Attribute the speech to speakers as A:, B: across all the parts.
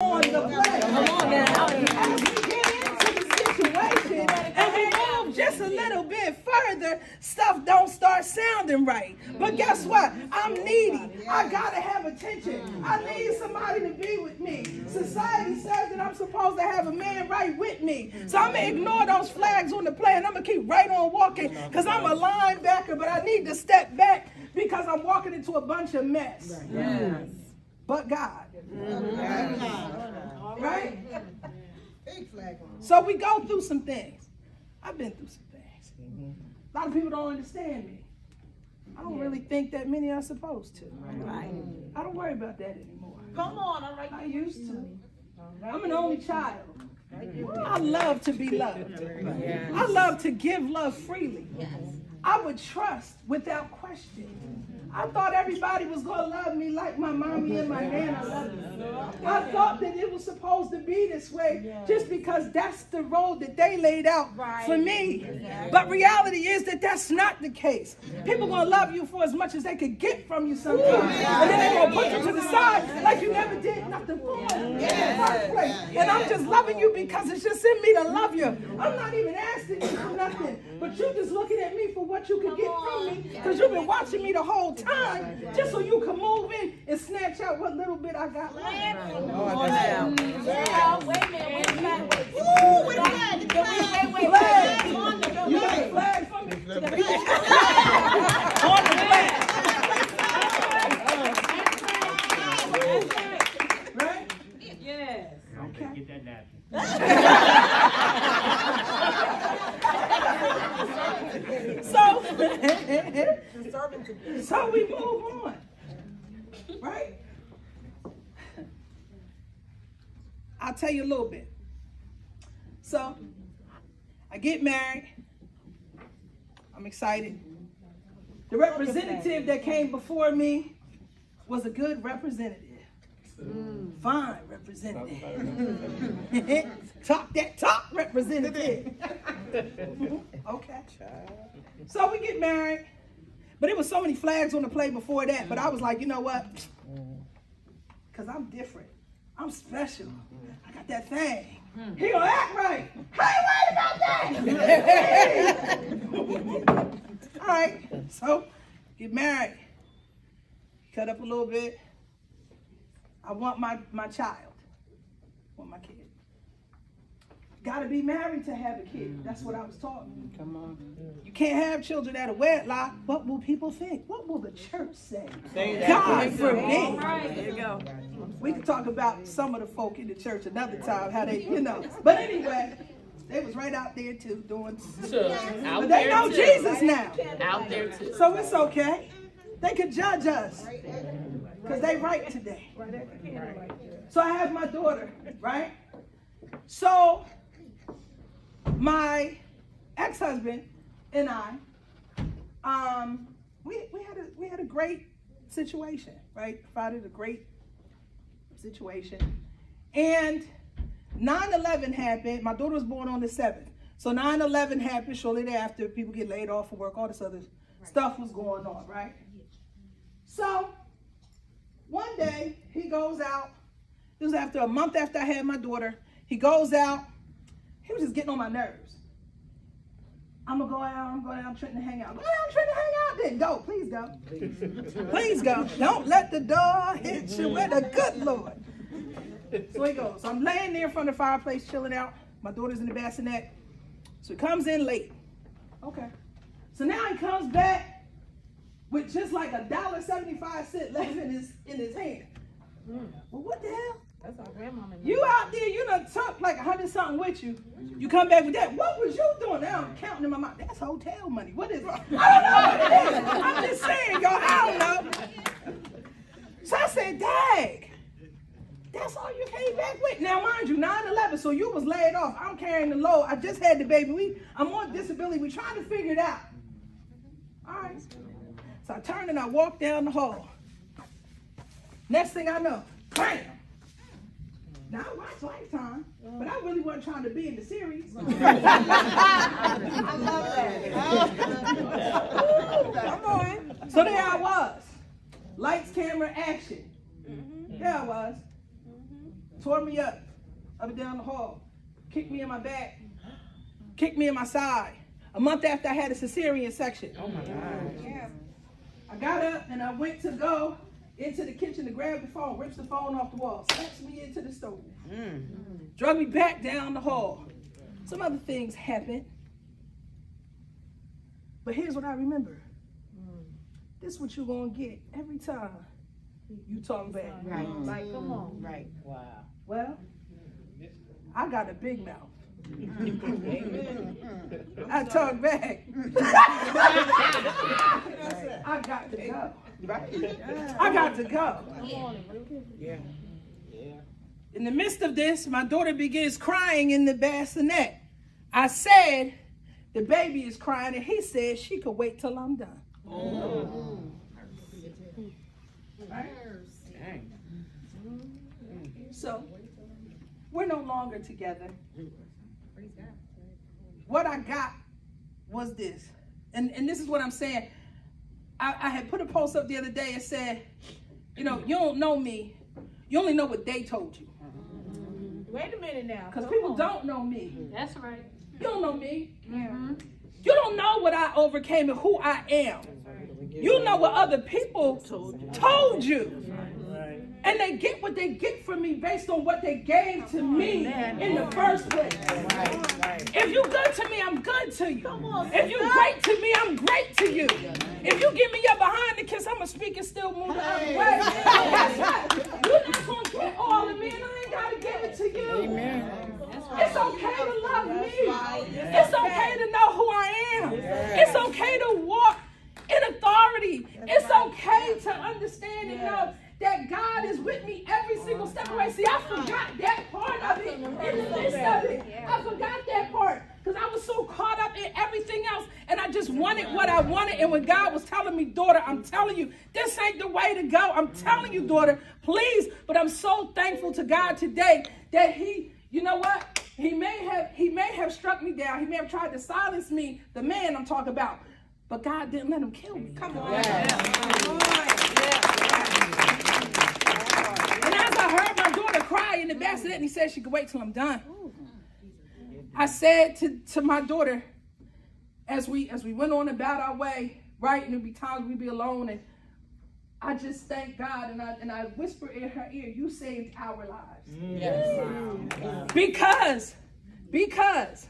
A: on the play. Come on now. Get into the situation and we move just a little bit further, stuff don't start sounding right. But guess what? I'm needy. I gotta have attention. I need somebody to be with me. Society says that I'm supposed to have a man right with me. So I'm gonna ignore those flags on the play and I'm gonna keep right on walking because I'm a linebacker, but I need to step back because I'm walking into a bunch of mess.
B: Yes.
A: But God.
B: Mm-hmm.
A: Right?
B: Big flag on.
A: So we go through some things. I've been through some things. A lot of people don't understand me. I don't really think that many are supposed to.
B: Right.
A: I don't worry about that anymore.
B: Come on, all right.
A: I used to. I'm an only child. I love to be loved. I love to give love freely. I would trust without question. I thought everybody was going to love me like my mommy and my nana loved me. I thought that it was supposed to be this way just because that's the road that they laid out for me. But reality is that that's not the case. People going to love you for as much as they could get from you sometimes. And then they're going to put you to the side like you never did nothing for them in the first place. And I'm just loving you because it's just in me to love you. I'm not even asking you for nothing, but you're just looking at me for what you can get from me because you've been watching me the whole time just so you can move in and snatch out what little bit I got left.
C: Girl, wait a minute, wait a minute.
B: Ooh, with that, the flag.
C: Wait, wait,
A: Flag.
C: wait. On the
A: You got a flag for me? On the flag. Right?
C: Yes.
A: Okay.
D: Get that napkin.
A: So, so we move on, right? I'll tell you a little bit. So, I get married. I'm excited. The representative that came before me was a good representative. Fine representative. talk that talk representative. okay. So we get married. But it was so many flags on the play before that. But I was like, you know what? Because I'm different. I'm special. I got that thing. Hmm. He gonna act right. I ain't worried about that. All right. So get married. Cut up a little bit. I want my, my child. I want my kid. Gotta be married to have a kid. Mm-hmm. That's what I was taught.
E: Come on.
A: You can't have children at a wedlock. What will people think? What will the church say?
E: Say that.
A: God forbid.
C: There you go.
A: We can talk about some of the folk in the church another time, how they, you know. But anyway, they was right out there too doing.
E: Out
A: But they know
E: too.
A: Jesus now.
E: Out there too.
A: So it's okay. They could judge us. Because they right today. So I have my daughter, right? So my ex-husband and I, um, we, we had a we had a great situation, right? Provided a great situation. And 9-11 happened. My daughter was born on the 7th. So 9-11 happened shortly thereafter. People get laid off from work, all this other stuff was going on, right? So one day he goes out. It was after a month after I had my daughter. He goes out. He was just getting on my nerves. I'm gonna go out. I'm going out Trenton to hang out. Go out Trenton to hang out. Then go, please go. Please go. Don't let the door hit you with a good Lord. So he goes. So I'm laying there in front of the fireplace, chilling out. My daughter's in the bassinet. So he comes in late. Okay. So now he comes back with just like a dollar seventy-five cent left in his in his hand. Well, what the hell?
C: That's our grandmama.
A: You out there, you done took like a hundred something with you. You come back with that. What was you doing? Now I'm counting in my mind. That's hotel money. What is it? I don't know what it is. I'm just saying, y'all. I don't know. So I said, Dag, that's all you came back with. Now, mind you, 9-11, so you was laid off. I'm carrying the load. I just had the baby. We, I'm on disability. we trying to figure it out. All right. So I turned and I walked down the hall. Next thing I know, bam. Now I watched Lifetime, but I really wasn't trying to be in the series.
C: I love that.
A: Come on. So there I was. Lights, camera, action. Mm-hmm. There I was. Mm-hmm. tore me up, up and down the hall, kicked me in my back, kicked me in my side. A month after I had a cesarean section.
E: Oh my God.
B: Yeah.
A: I got up and I went to go into the kitchen to grab the phone, rips the phone off the wall, slaps me into the stove,
E: Mm.
A: drug me back down the hall. Some other things happened. But here's what I remember. This is what you're gonna get every time you talk back.
B: Right. Like, come on.
E: Right. Wow.
A: Well, I got a big mouth. I talk back. I got to go. I got to go.
E: Yeah. Yeah.
A: In the midst of this, my daughter begins crying in the bassinet. I said, the baby is crying, and he said she could wait till I'm done. Right? So, we're no longer together. What I got was this. And, and this is what I'm saying. I, I had put a post up the other day and said, you know, you don't know me. You only know what they told you.
B: Wait a minute now.
A: Because people don't know me.
C: That's right.
A: You don't know me.
B: Yeah. Mm-hmm.
A: You don't know what I overcame and who I am. You know what other people told you. told you. And they get what they get from me based on what they gave to me in the first place. If you good to me, I'm good to you. If you great to me, I'm great to you. If you give me your behind the kiss, I'ma speak and still move the other way. You're not gonna get all of me, and I ain't gotta give it to you. It's okay to love me. It's okay to know who I am. It's okay to walk in authority. It's okay to understand and know that God is with me every single step of the way. See, I forgot that part of it in the midst of it. I forgot that part because I was so caught up in everything else and I just wanted what I wanted. And when God was telling me, daughter, I'm telling you, this ain't the way to go. I'm telling you, daughter, please. But I'm so thankful to God today that He, you know what? He may have he may have struck me down. He may have tried to silence me, the man I'm talking about. But God didn't let him kill me. Come on. And as I heard my daughter cry in the bassinet, and he said she could wait till I'm done. I said to, to my daughter, as we as we went on about our way, right, and there'd be times we'd be alone, and I just thank God, and I and I whisper in her ear, "You saved our lives." Mm.
E: Yes.
A: Because, because,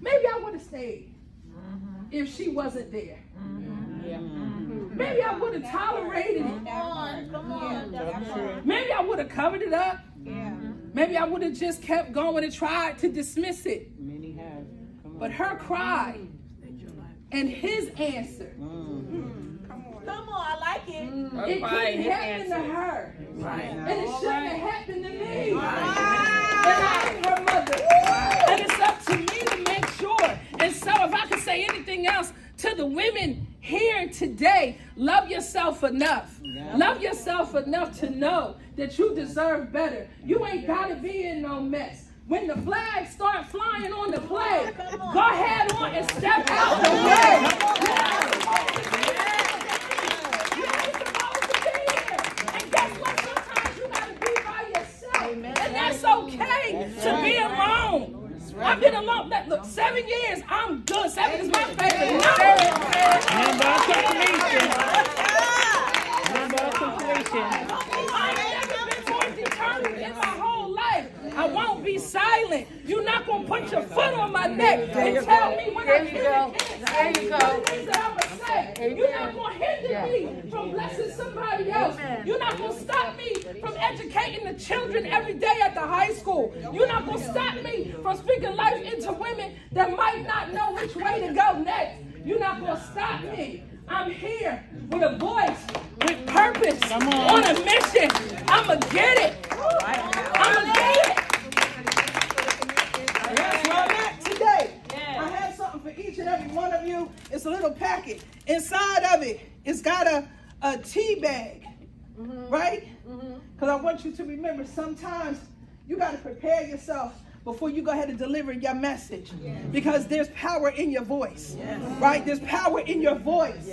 A: maybe I would have stayed mm-hmm. if she wasn't there. Mm-hmm.
E: Yeah. Mm-hmm.
A: Maybe I would have tolerated it.
B: Come on. Come on.
A: Maybe I would have covered it up.
B: Yeah.
A: Maybe I would have just kept going and tried to dismiss it.
E: Many have.
A: But her cry and his
E: Mm.
A: answer,
B: Come on. I like it.
E: on.
A: it
E: Cry
A: couldn't happen to her.
E: Right.
A: And it shouldn't have happened to me.
B: Right.
A: And I'm her mother. And it's up to me to make sure. And so if I could say anything else to the women here today, love yourself enough. Love yourself enough to know that you deserve better. You ain't gotta be in no mess. When the flags start flying on the play, go ahead on and step out the way. You ain't supposed to be here. And guess what? Sometimes you gotta be by yourself. And that's okay to be alone. I've been alone. That, look, seven years, I'm good. Seven is my favorite number. I've never been more determined in my whole life. I won't be silent. You're not gonna put your foot on my neck and tell me when I
C: There you
A: can
C: go.
A: and can't
C: There
A: say
C: you go.
A: the things that I'ma say. You're not gonna hinder me from blessing somebody else. You're not gonna stop me from educating the children every day at the high school. You're not gonna stop me from speaking life into women that might not know which way to go next. You're not gonna stop me. I'm here with a voice, with purpose, on. a mission. I'ma get it. And every one of you. It's a little packet. Inside of it, it's got a, a tea bag, mm-hmm. right? Mm-hmm. Because I want you to remember sometimes you got to prepare yourself before you go ahead and deliver your message. Because there's power in your voice, right? There's power in your voice.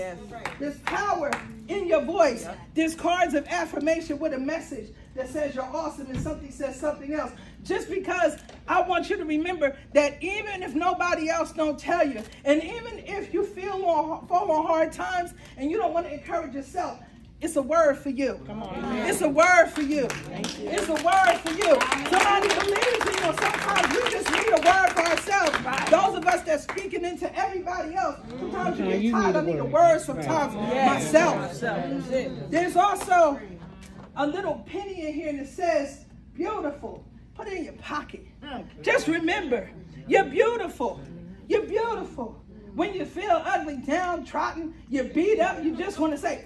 A: There's power in your voice. There's cards of affirmation with a message that says you're awesome and something says something else. Just because I want you to remember that even if nobody else don't tell you, and even if you feel on, fall on hard times and you don't want to encourage yourself, it's a word for you. Come on. It's a word for you. It's a word for you. Somebody believes in you. Sometimes we just need a word for ourselves. Those of us that's speaking into everybody else, sometimes you get tired. I need a word sometimes myself. There's also a little penny in here that says beautiful. Put it in your pocket. Just remember, you're beautiful. You're beautiful. When you feel ugly, downtrodden, you're beat up, you just want to say,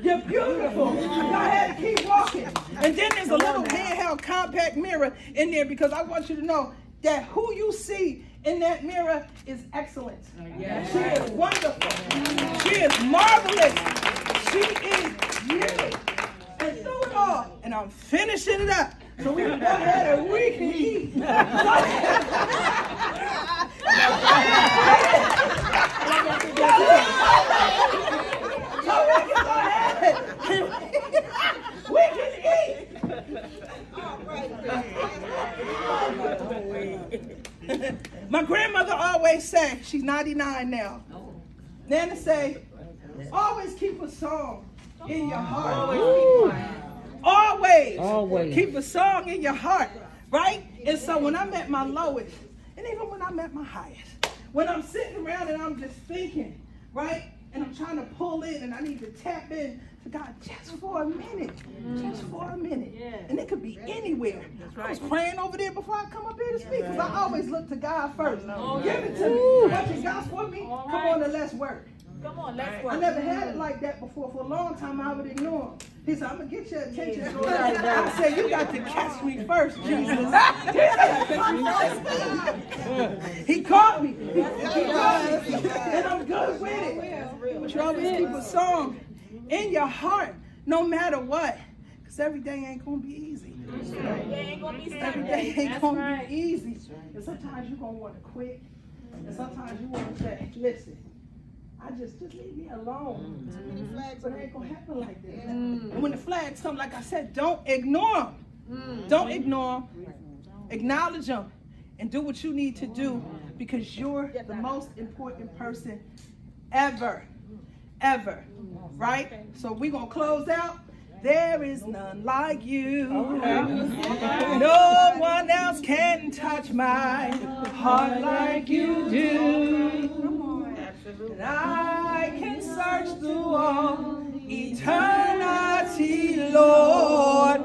A: you're beautiful. Go ahead and keep walking. And then there's a little handheld compact mirror in there because I want you to know that who you see in that mirror is excellent. She is wonderful. She is marvelous. She is you. And through it all, and I'm finishing it up. So we can go ahead and we can eat. So we can go ahead. We can eat. My grandmother always said, she's 99 now. Nana say, always keep a song in your heart. Always.
E: Always.
A: Keep a song in your heart, right? And so when I'm at my lowest, and even when I'm at my highest, when I'm sitting around and I'm just thinking, right? And I'm trying to pull in and I need to tap in to God just for a minute. Just for a minute. And it could be anywhere. I was praying over there before I come up here to speak because I always look to God first. Give it to me. What you got for me? Come on and let's work.
B: Come on, let's work.
A: I never had it like that before. For a long time, I would ignore him. He said, I'm going to get your attention. I said, you got to catch me first, Jesus. he caught me. He caught me. And I'm good with it. You always keep a song in your heart, no matter what. Because every day ain't going to be easy.
B: They ain't gonna be
A: Every day ain't going to be easy. And sometimes you're going to want to quit. And sometimes you want to say, listen, I just, just leave me alone. But mm-hmm. it ain't gonna happen like that. And mm. when the flags come, like I said, don't ignore them. Mm. Don't ignore them. Acknowledge them and do what you need to do because you're the most important person ever. Ever. Right? So we're gonna close out. There is none like you. No one else can touch my heart like you do. And I can search through all eternity, Lord,